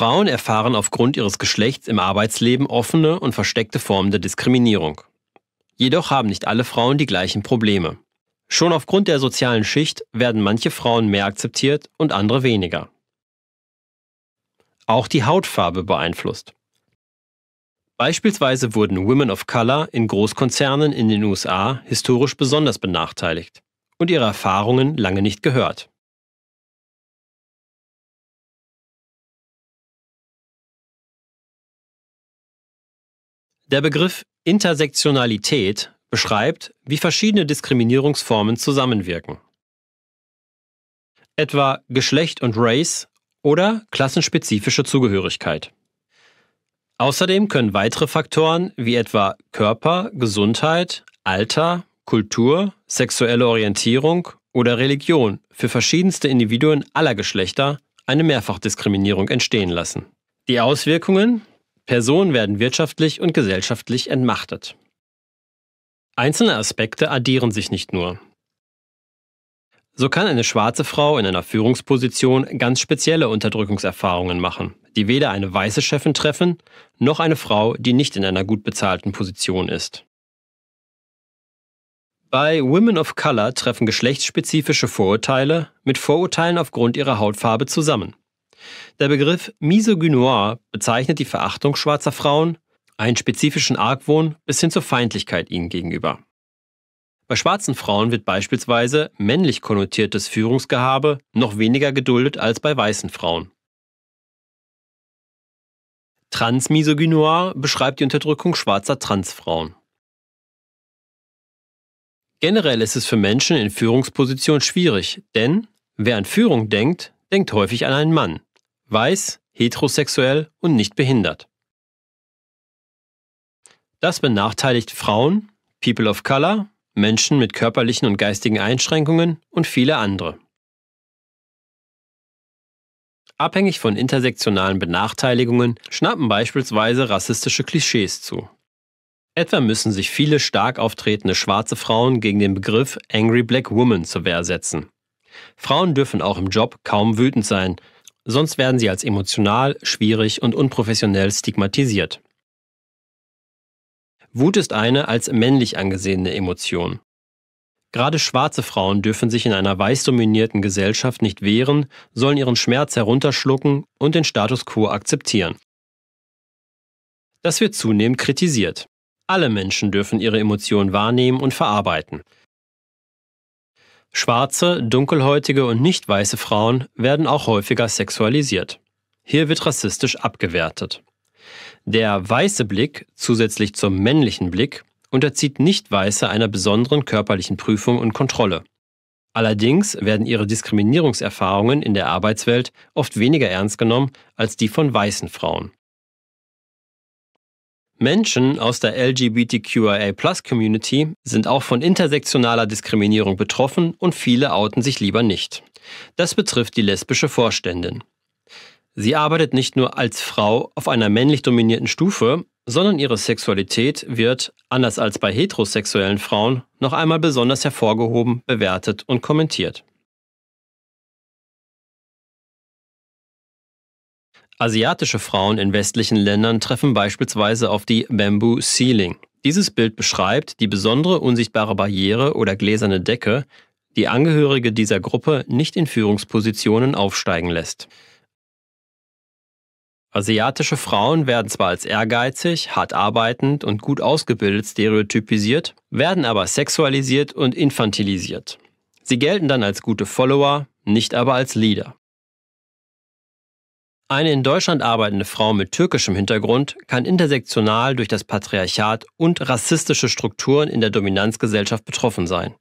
Frauen erfahren aufgrund ihres Geschlechts im Arbeitsleben offene und versteckte Formen der Diskriminierung. Jedoch haben nicht alle Frauen die gleichen Probleme. Schon aufgrund der sozialen Schicht werden manche Frauen mehr akzeptiert und andere weniger. Auch die Hautfarbe beeinflusst. Beispielsweise wurden Women of Color in Großkonzernen in den USA historisch besonders benachteiligt und ihre Erfahrungen lange nicht gehört. Der Begriff Intersektionalität beschreibt, wie verschiedene Diskriminierungsformen zusammenwirken. Etwa Geschlecht und Race oder klassenspezifische Zugehörigkeit. Außerdem können weitere Faktoren wie etwa Körper, Gesundheit, Alter, Kultur, sexuelle Orientierung oder Religion für verschiedenste Individuen aller Geschlechter eine Mehrfachdiskriminierung entstehen lassen. Die Auswirkungen Personen werden wirtschaftlich und gesellschaftlich entmachtet. Einzelne Aspekte addieren sich nicht nur. So kann eine schwarze Frau in einer Führungsposition ganz spezielle Unterdrückungserfahrungen machen, die weder eine weiße Chefin treffen, noch eine Frau, die nicht in einer gut bezahlten Position ist. Bei Women of Color treffen geschlechtsspezifische Vorurteile mit Vorurteilen aufgrund ihrer Hautfarbe zusammen. Der Begriff Misogynoir bezeichnet die Verachtung schwarzer Frauen, einen spezifischen Argwohn bis hin zur Feindlichkeit ihnen gegenüber. Bei schwarzen Frauen wird beispielsweise männlich konnotiertes Führungsgehabe noch weniger geduldet als bei weißen Frauen. Transmisogynoir beschreibt die Unterdrückung schwarzer Transfrauen. Generell ist es für Menschen in Führungspositionen schwierig, denn wer an Führung denkt, denkt häufig an einen Mann weiß, heterosexuell und nicht behindert. Das benachteiligt Frauen, People of Color, Menschen mit körperlichen und geistigen Einschränkungen und viele andere. Abhängig von intersektionalen Benachteiligungen schnappen beispielsweise rassistische Klischees zu. Etwa müssen sich viele stark auftretende schwarze Frauen gegen den Begriff Angry Black Woman zur Wehr setzen. Frauen dürfen auch im Job kaum wütend sein, sonst werden sie als emotional, schwierig und unprofessionell stigmatisiert. Wut ist eine als männlich angesehene Emotion. Gerade schwarze Frauen dürfen sich in einer weiß dominierten Gesellschaft nicht wehren, sollen ihren Schmerz herunterschlucken und den Status quo akzeptieren. Das wird zunehmend kritisiert. Alle Menschen dürfen ihre Emotionen wahrnehmen und verarbeiten. Schwarze, dunkelhäutige und nicht weiße Frauen werden auch häufiger sexualisiert. Hier wird rassistisch abgewertet. Der weiße Blick zusätzlich zum männlichen Blick unterzieht Nicht-Weiße einer besonderen körperlichen Prüfung und Kontrolle. Allerdings werden ihre Diskriminierungserfahrungen in der Arbeitswelt oft weniger ernst genommen als die von weißen Frauen. Menschen aus der LGBTQIA-Plus-Community sind auch von intersektionaler Diskriminierung betroffen und viele outen sich lieber nicht. Das betrifft die lesbische Vorständin. Sie arbeitet nicht nur als Frau auf einer männlich dominierten Stufe, sondern ihre Sexualität wird, anders als bei heterosexuellen Frauen, noch einmal besonders hervorgehoben, bewertet und kommentiert. Asiatische Frauen in westlichen Ländern treffen beispielsweise auf die Bamboo Ceiling. Dieses Bild beschreibt die besondere unsichtbare Barriere oder gläserne Decke, die Angehörige dieser Gruppe nicht in Führungspositionen aufsteigen lässt. Asiatische Frauen werden zwar als ehrgeizig, hart arbeitend und gut ausgebildet stereotypisiert, werden aber sexualisiert und infantilisiert. Sie gelten dann als gute Follower, nicht aber als Leader. Eine in Deutschland arbeitende Frau mit türkischem Hintergrund kann intersektional durch das Patriarchat und rassistische Strukturen in der Dominanzgesellschaft betroffen sein.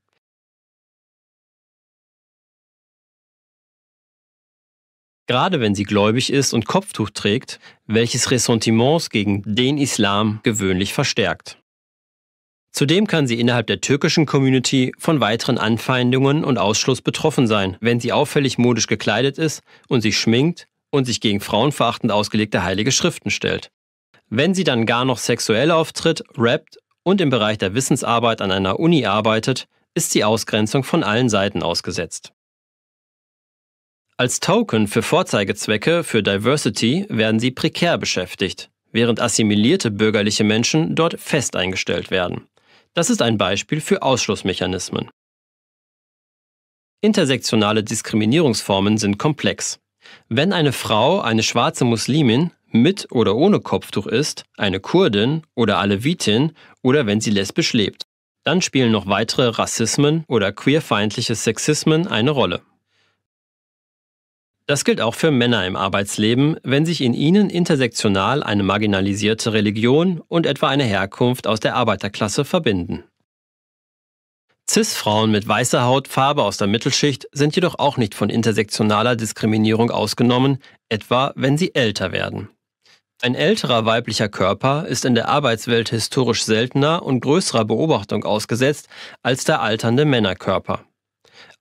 Gerade wenn sie gläubig ist und Kopftuch trägt, welches Ressentiments gegen den Islam gewöhnlich verstärkt. Zudem kann sie innerhalb der türkischen Community von weiteren Anfeindungen und Ausschluss betroffen sein, wenn sie auffällig modisch gekleidet ist und sich schminkt und sich gegen frauenverachtend ausgelegte heilige Schriften stellt. Wenn sie dann gar noch sexuell auftritt, rappt und im Bereich der Wissensarbeit an einer Uni arbeitet, ist die Ausgrenzung von allen Seiten ausgesetzt. Als Token für Vorzeigezwecke für Diversity werden sie prekär beschäftigt, während assimilierte bürgerliche Menschen dort fest eingestellt werden. Das ist ein Beispiel für Ausschlussmechanismen. Intersektionale Diskriminierungsformen sind komplex. Wenn eine Frau, eine schwarze Muslimin, mit oder ohne Kopftuch ist, eine Kurdin oder Alevitin oder wenn sie lesbisch lebt, dann spielen noch weitere Rassismen oder queerfeindliche Sexismen eine Rolle. Das gilt auch für Männer im Arbeitsleben, wenn sich in ihnen intersektional eine marginalisierte Religion und etwa eine Herkunft aus der Arbeiterklasse verbinden. CIS-Frauen mit weißer Hautfarbe aus der Mittelschicht sind jedoch auch nicht von intersektionaler Diskriminierung ausgenommen, etwa wenn sie älter werden. Ein älterer weiblicher Körper ist in der Arbeitswelt historisch seltener und größerer Beobachtung ausgesetzt als der alternde Männerkörper.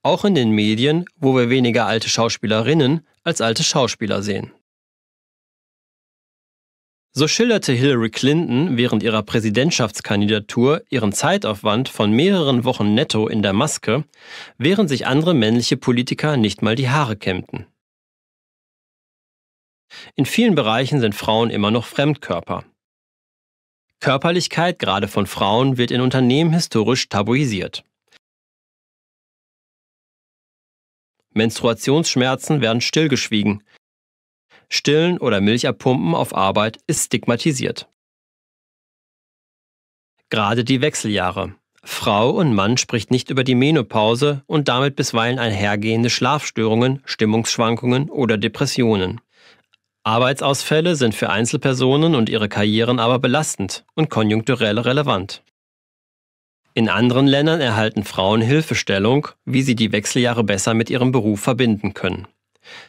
Auch in den Medien, wo wir weniger alte Schauspielerinnen als alte Schauspieler sehen. So schilderte Hillary Clinton während ihrer Präsidentschaftskandidatur ihren Zeitaufwand von mehreren Wochen netto in der Maske, während sich andere männliche Politiker nicht mal die Haare kämmten. In vielen Bereichen sind Frauen immer noch Fremdkörper. Körperlichkeit, gerade von Frauen, wird in Unternehmen historisch tabuisiert. Menstruationsschmerzen werden stillgeschwiegen. Stillen oder Milchabpumpen auf Arbeit ist stigmatisiert. Gerade die Wechseljahre. Frau und Mann spricht nicht über die Menopause und damit bisweilen einhergehende Schlafstörungen, Stimmungsschwankungen oder Depressionen. Arbeitsausfälle sind für Einzelpersonen und ihre Karrieren aber belastend und konjunkturell relevant. In anderen Ländern erhalten Frauen Hilfestellung, wie sie die Wechseljahre besser mit ihrem Beruf verbinden können.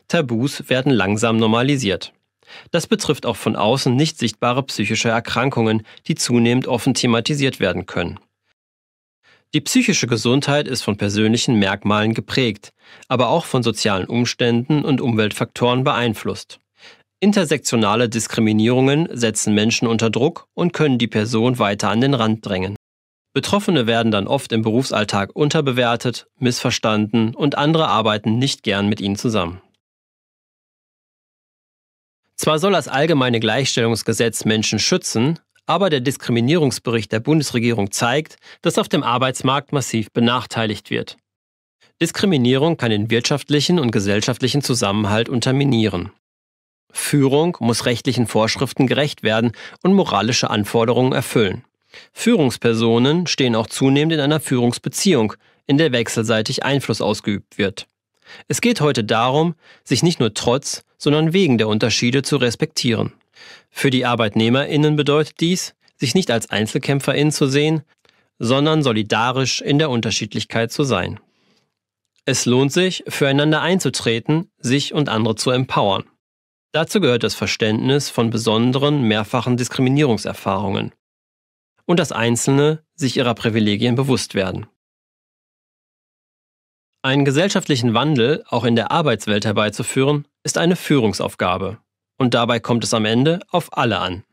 Tabus werden langsam normalisiert. Das betrifft auch von außen nicht sichtbare psychische Erkrankungen, die zunehmend offen thematisiert werden können. Die psychische Gesundheit ist von persönlichen Merkmalen geprägt, aber auch von sozialen Umständen und Umweltfaktoren beeinflusst. Intersektionale Diskriminierungen setzen Menschen unter Druck und können die Person weiter an den Rand drängen. Betroffene werden dann oft im Berufsalltag unterbewertet, missverstanden und andere arbeiten nicht gern mit ihnen zusammen. Zwar soll das allgemeine Gleichstellungsgesetz Menschen schützen, aber der Diskriminierungsbericht der Bundesregierung zeigt, dass auf dem Arbeitsmarkt massiv benachteiligt wird. Diskriminierung kann den wirtschaftlichen und gesellschaftlichen Zusammenhalt unterminieren. Führung muss rechtlichen Vorschriften gerecht werden und moralische Anforderungen erfüllen. Führungspersonen stehen auch zunehmend in einer Führungsbeziehung, in der wechselseitig Einfluss ausgeübt wird. Es geht heute darum, sich nicht nur trotz, sondern wegen der Unterschiede zu respektieren. Für die Arbeitnehmerinnen bedeutet dies, sich nicht als Einzelkämpferin zu sehen, sondern solidarisch in der Unterschiedlichkeit zu sein. Es lohnt sich, füreinander einzutreten, sich und andere zu empowern. Dazu gehört das Verständnis von besonderen mehrfachen Diskriminierungserfahrungen und dass Einzelne sich ihrer Privilegien bewusst werden. Einen gesellschaftlichen Wandel auch in der Arbeitswelt herbeizuführen, ist eine Führungsaufgabe. Und dabei kommt es am Ende auf alle an.